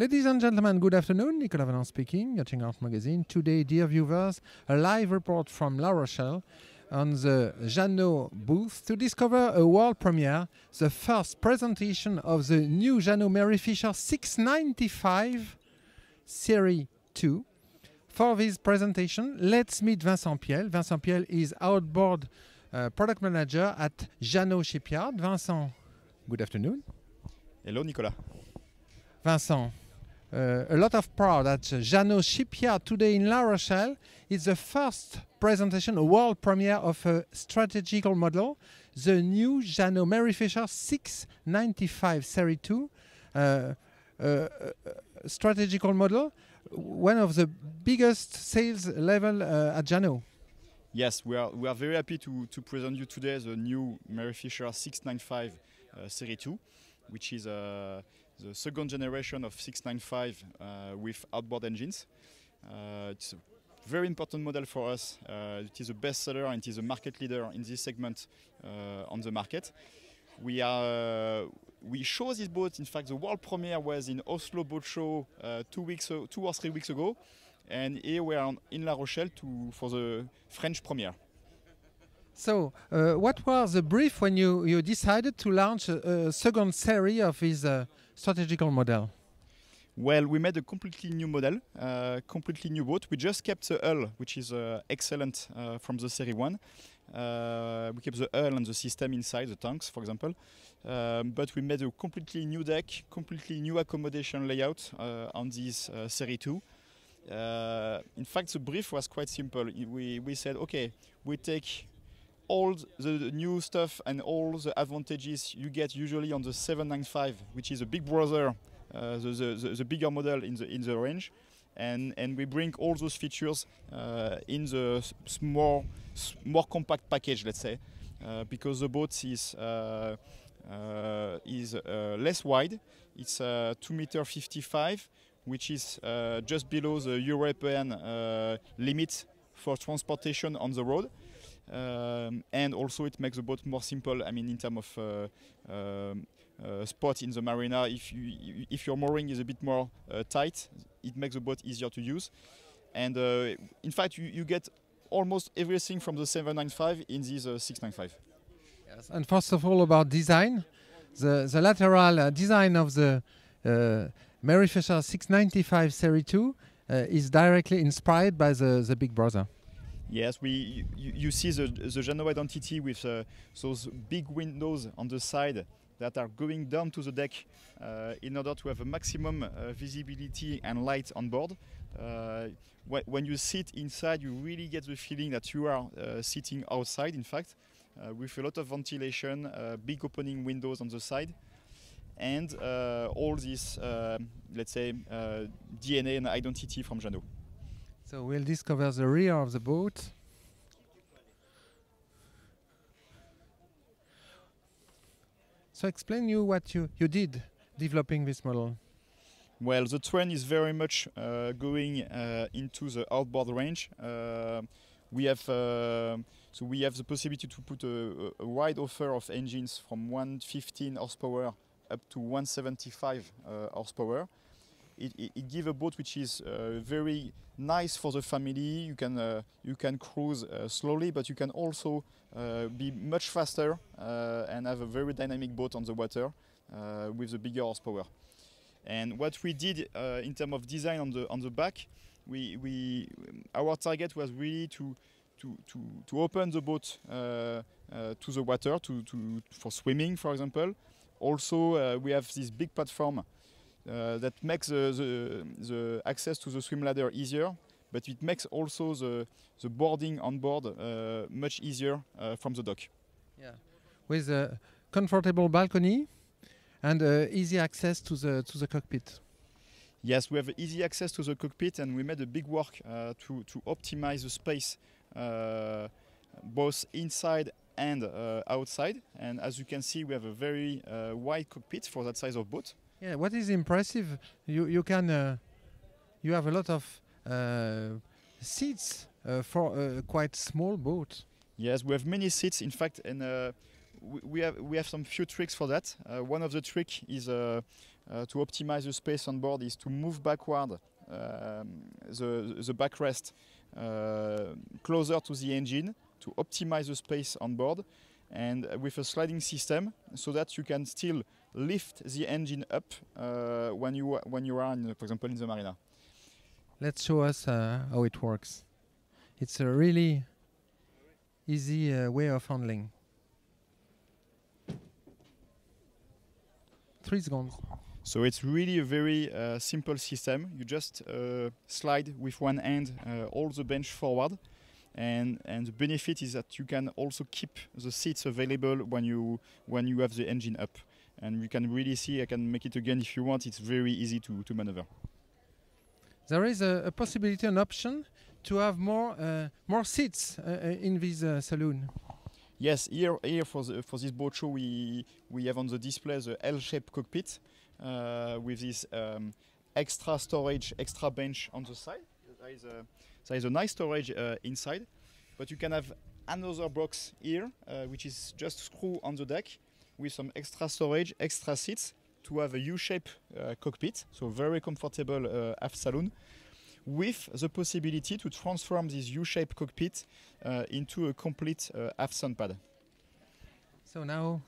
Ladies and gentlemen, good afternoon. Nicolas Vallant speaking, Yachting Art Magazine. Today, dear viewers, a live report from La Rochelle on the Jeanneau booth to discover a world premiere, the first presentation of the new Jeanneau Merry Fisher 695 Series 2. For this presentation, let's meet Vincent Piel. Vincent Piel is outboard uh, product manager at Jeanneau Shipyard. Vincent, good afternoon. Hello, Nicolas. Vincent, uh, a lot of proud at Jeanneau Shipyard today in La Rochelle. It's the first presentation, a world premiere of a strategical model, the new Jeanneau Merry Fisher 695 Series 2 uh, uh, uh, strategical model, one of the biggest sales level uh, at Jeanneau. Yes, we are, we are very happy to, to present you today the new Merry Fisher 695 uh, Series 2, which is uh, the second generation of 695 uh, with outboard engines. Uh, it's a very important model for us. Uh, it is a bestseller and it is a market leader in this segment on the market. We are we show this boat. In fact, the world premiere was in Oslo Boat Show uh, two weeks, two or three weeks ago, and here we are in La Rochelle to, for the French premiere. So, uh, what was the brief when you, you decided to launch a, a second series of this uh, strategical model? Well, we made a completely new model, uh, completely new boat. We just kept the hull, which is uh, excellent uh, from the Series 1. Uh, we kept the hull and the system inside, the tanks, for example. Um, but we made a completely new deck, completely new accommodation layout on this Series 2. Uh, in fact, the brief was quite simple. We, we said, okay, we take all the new stuff and all the advantages you get usually on the 795, which is a big brother, uh, the, the, the, bigger model in the in the range, and and we bring all those features uh, in the more more compact package, let's say, uh, because the boat is. Uh, uh, is uh, less wide. It's uh, 2 meter 55, which is just below the European limit for transportation on the road. Um, and also it makes the boat more simple. I mean, in terms of uh, um, uh, spot in the marina, if you if your mooring is a bit more uh, tight, it makes the boat easier to use. And in fact, you, you get almost everything from the 795 in this 695. Yes. And first of all, about design, the the lateral uh, design of the uh, Merry Fisher 695 Series 2 uh, is directly inspired by the the Big Brother. Yes, we you, you see the the Jeanneau identity with uh, those big windows on the side that are going down to the deck uh, in order to have a maximum uh, visibility and light on board. Wh when you sit inside, you really get the feeling that you are sitting outside. In fact, uh, with a lot of ventilation, uh, big opening windows on the side, and uh, all this, let's say, DNA and identity from Jeanneau. So we'll discover the rear of the boat. So explain you what you, you did developing this model. Well, the trend is very much uh, going uh, into the outboard range. Uh, we have so we have the possibility to put a, a, wide offer of engines from 115 horsepower up to 175 uh, horsepower. It, it, it gives a boat which is uh, very nice for the family. You can uh, you can cruise uh, slowly, but you can also uh, be much faster uh, and have a very dynamic boat on the water with the bigger horsepower. And what we did in terms of design on the on the back, we, we our target was really to to, to, to open the boat uh, uh, to the water to, to, for swimming, for example. Also, uh, we have this big platform that makes the, the, the, access to the swim ladder easier, but it makes also the, the boarding on board much easier from the dock. Yeah, with a comfortable balcony and uh, easy access to the to the cockpit. Yes, we have easy access to the cockpit, and we made a big work uh, to to optimize the space uh, both inside and uh, outside. And as you can see, we have a very uh, wide cockpit for that size of boat. Yeah, what is impressive, you you can you have a lot of seats for a quite small boat. Yes, we have many seats. In fact, and we have we have some few tricks for that. Uh, one of the trick is uh, uh, to optimize the space on board is to move backward um, the, the backrest uh, closer to the engine to optimize the space on board and with a sliding system so that you can still lift the engine up uh, when you when you are in, for example in the marina. Let's show us uh, how it works. It's a really easy uh, way of handling. Three seconds. So it's really a very uh, simple system. You just uh, slide with one hand uh, all the bench forward, and and the benefit is that you can also keep the seats available when you when you have the engine up, and you can really see. I can make it again if you want. It's very easy to to maneuver. There is a, a possibility, an option to have more uh, more seats uh, uh, in this uh, saloon. Yes, here here for the, for this boat show we we have on the display the L-shaped cockpit uh, with this um, extra storage, extra bench on the side. There is a, there is a nice storage uh, inside, but you can have another box here, uh, which is just screw on the deck with some extra storage, extra seats to have a U-shaped uh, cockpit, so very comfortable aft saloon, with the possibility to transform this U-shaped cockpit uh, into a complete uh, aft pad. So now,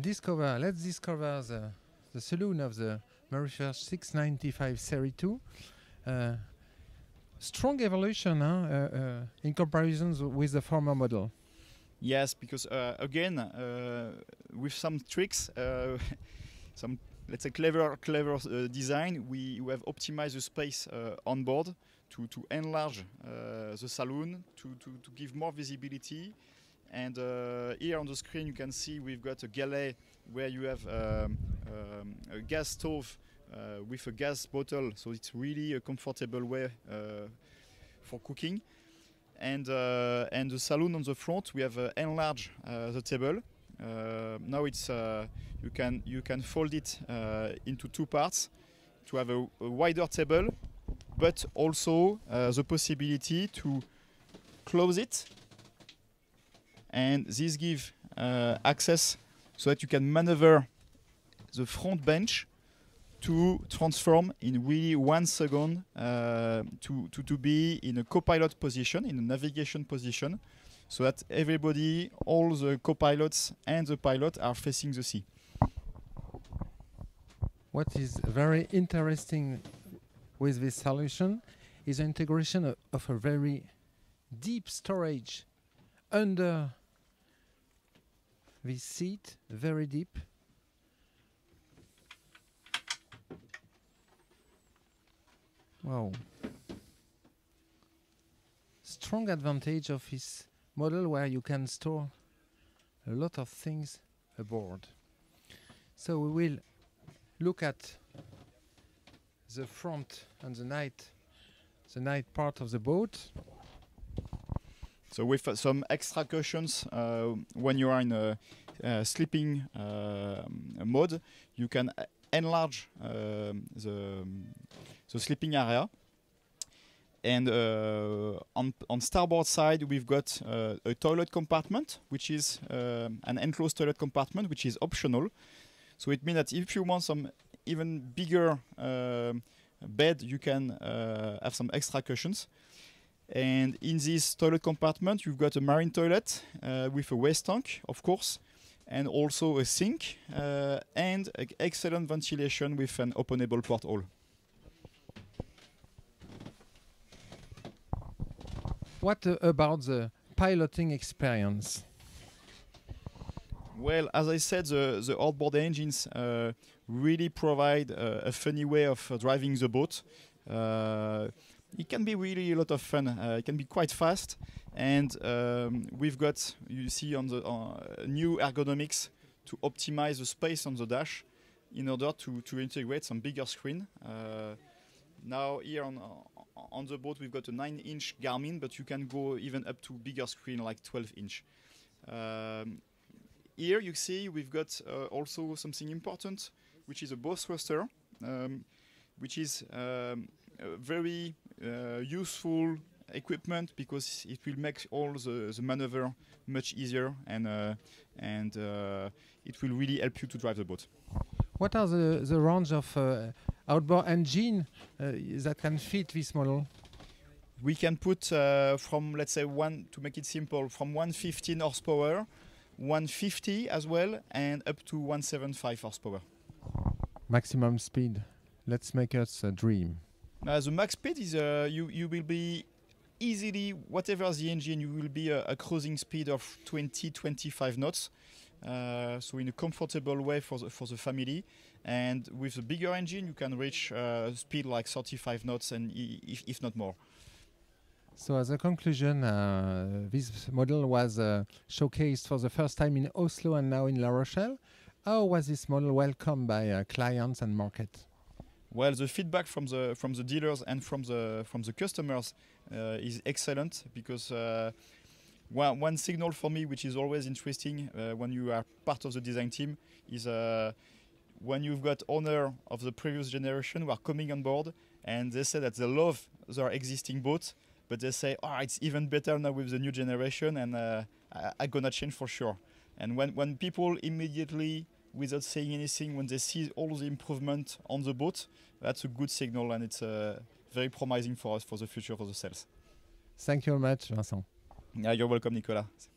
discover. Let's discover the the saloon of the Merry Fisher 695 Series 2. Uh, strong evolution huh, uh, uh, in comparisons with the former model. Yes, because uh, again, with some tricks, some let's say clever, clever uh, design, we, we have optimized the space uh, on board to, to enlarge uh, the saloon, to, to, to give more visibility. And here on the screen, you can see we've got a galley where you have um, um, a gas stove with a gas bottle, so it's really a comfortable way uh, for cooking and uh, and the saloon on the front we have uh, enlarged uh, the table. Uh, now it's uh, you can you can fold it uh, into two parts to have a, a wider table, but also uh, the possibility to close it, and this gives uh, access so that you can maneuver the front bench to transform in really one second uh, to, to, to be in a co-pilot position, in a navigation position, so that everybody, all the co-pilots and the pilot are facing the sea. What is very interesting with this solution is the integration of, of a very deep storage under this seat, very deep. Wow. Strong advantage of this model where you can store a lot of things aboard. So we will look at the front and the night the night part of the boat. So with uh, some extra cushions, uh, when you are in a, sleeping uh, mode, you can uh, enlarge um, the, the sleeping area. And uh, on, on starboard side, we've got uh, a toilet compartment, which is um, an enclosed toilet compartment, which is optional. So it means that if you want some even bigger bed, you can uh, have some extra cushions. And in this toilet compartment, you've got a marine toilet uh, with a waste tank, of course, and also a sink uh, and excellent ventilation with an openable porthole. What uh, about the piloting experience? Well, as I said, the, the outboard engines uh, really provide uh, a funny way of uh, driving the boat. Uh, it can be really a lot of fun. Uh, it can be quite fast, and um, we've got you see on the new ergonomics to optimize the space on the dash in order to, to integrate some bigger screen. Uh, now here on on the boat we've got a 9-inch Garmin, but you can go even up to bigger screen like 12 inch. Um, here you see we've got uh, also something important, which is a bow thruster, um, which is um, very uh, useful equipment because it will make all the, the maneuver much easier and uh, and uh, it will really help you to drive the boat. What are the, the range of uh, outboard engine uh, that can fit this model? We can put uh, from let's say one to make it simple from 115 horsepower, 150 as well, and up to 175 horsepower. Maximum speed. Let's make us a dream. Uh, the max speed is uh, you you will be easily whatever the engine you will be a, a cruising speed of 20 25 knots. Uh, so in a comfortable way for the for the family, and with a bigger engine you can reach uh, speed like 35 knots and if, if not more. So as a conclusion, uh, this model was uh, showcased for the first time in Oslo and now in La Rochelle. How was this model welcomed by uh, clients and market? Well, the feedback from the from the dealers and from the from the customers uh, is excellent because uh, one, one signal for me, which is always interesting uh, when you are part of the design team, is uh, when you've got owner of the previous generation who are coming on board and they say that they love their existing boat, but they say, "Oh, it's even better now with the new generation, and uh, I, I gonna change for sure." And when when people immediately without saying anything when they see all the improvement on the boat that's a good signal and it's uh, very promising for us for the future of the sales Thank you very much, Vincent. Yeah, you're welcome nicolas